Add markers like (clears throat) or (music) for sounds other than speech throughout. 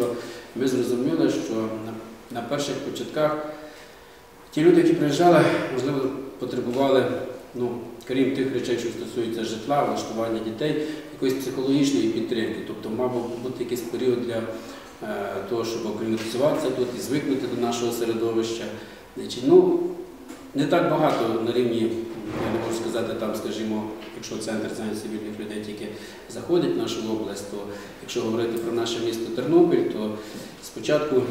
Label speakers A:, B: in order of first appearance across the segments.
A: що ми зрозуміли, що на, перших початках ті люди, які приїжджали, можливо, потребували, ну, крім тих речей, що стосуються житла, влаштування дітей, якоїсь психологічної підтримки. Тобто, мав бути якийсь період для е, того, щоб аккліматизуватися тут і звикнути до нашого середовища. Ну, не так багато на рівні, я не можу сказати, там, скажімо, якщо центр зайнятості вільних людей тільки заходить в нашу область, то якщо говорити про наше місто Тернопіль, то спочатку,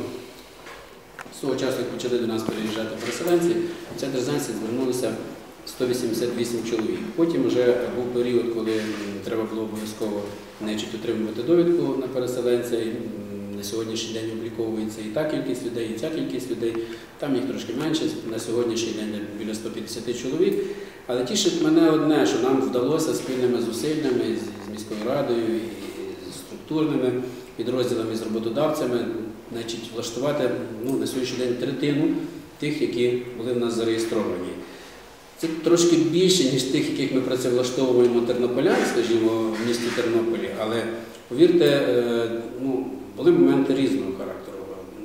A: з того часу, як почали до нас переїжджати переселенці, в центр зайнятості звернулося 188 чоловік. Потім вже був період, коли треба було обов'язково значить, отримувати довідку на переселенця. На сьогоднішній день обліковується і та кількість людей, і ця кількість людей. Там їх трошки менше, на сьогоднішній день біля 150 чоловік. Але тішить мене одне, що нам вдалося спільними зусиллями з, з міською радою і з структурними підрозділами, з роботодавцями, значить, влаштувати ну, на сьогоднішній день третину тих, які були в нас зареєстровані. Це трошки більше, ніж тих, яких ми працевлаштовуємо тернополян, скажімо, в місті Тернополі, але повірте, е, ну, були моменти різного характеру.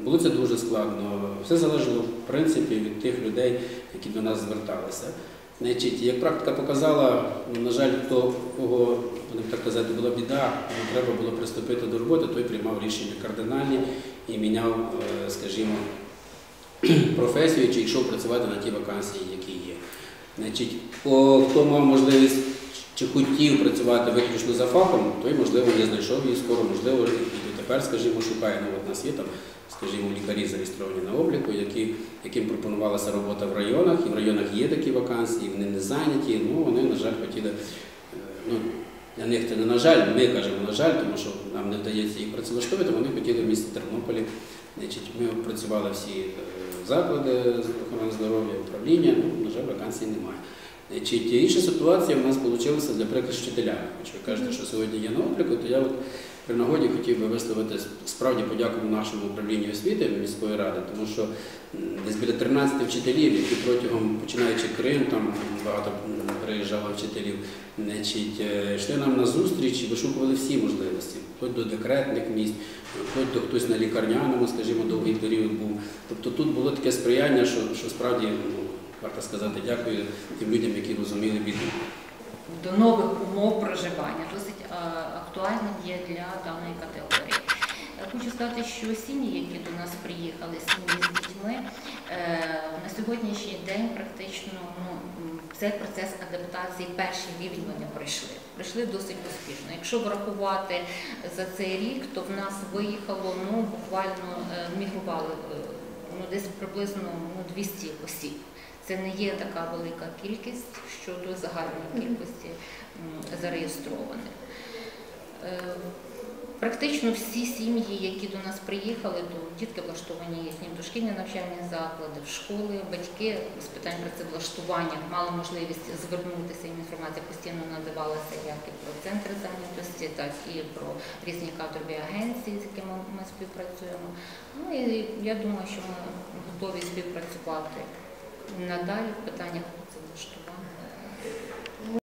A: Було це дуже складно. Все залежало в принципі від тих людей, які до нас зверталися. Значить, як практика показала, на жаль, хто кого, будемо так казати, була біда, треба було приступити до роботи, той приймав рішення кардинальні і міняв, е, скажімо, (clears throat) професію чи йшов працювати на ті вакансії, які є. Значить, хто мав можливість чи хотів працювати виключно за фахом, той, можливо, не знайшов її скоро, можливо, і тепер, скажімо, шукає. Ну, от у нас є там, скажімо, лікарі зареєстровані на обліку, які, яким пропонувалася робота в районах, і в районах є такі вакансії, вони не зайняті, ну вони, на жаль, хотіли. е, Ну, для них це не на жаль, ми кажемо на жаль, тому що нам не вдається їх працевлаштовувати, вони хотіли в місті Тернополі. Значить, ми працювали всі е, заклади з охорони здоров'я, управління, ну, на жаль, вакансій немає. Значить, інша ситуація в нас вийшла для прикладу з вчителями. Якщо ви кажете, що сьогодні є на обліку, то я от при нагоді хотів би висловити справді подяку нашому управлінню освіти міської ради, тому що десь біля 13 вчителів, які протягом, починаючи Крим, там багато приїжджало вчителів, е, йшли нам на зустріч і вишукували всі можливості, вплоть до декретних місць, вплоть до хтось на лікарняному, скажімо, довгий період був. Тобто тут було таке сприяння, що, що справді ну, варто сказати дякую тим людям, які розуміли біду.
B: До нових умов проживання досить е, актуальним є для даної категорії. Е, Хочу сказати, що сім'ї, які до нас приїхали, сім'ї з дітьми, е, на сьогоднішній день практично ну, цей процес адаптації, перший рівень вони пройшли. Пройшли досить успішно. Якщо врахувати за цей рік, то в нас виїхало ну, буквально мігрували ну, десь приблизно ну, 200 осіб. Це не є така велика кількість щодо загальної кількості зареєстрованих. Е, Практично всі сім'ї, які до нас приїхали, то дітки влаштовані їхні дошкільні навчальні заклади, в школи, батьки з питань працевлаштування мали можливість звернутися. Їм інформація постійно надавалася як і про центри зайнятості, так і про різні кадрові агенції, з якими ми співпрацюємо. Ну і я думаю, що ми готові співпрацювати надалі в питаннях працевлаштування.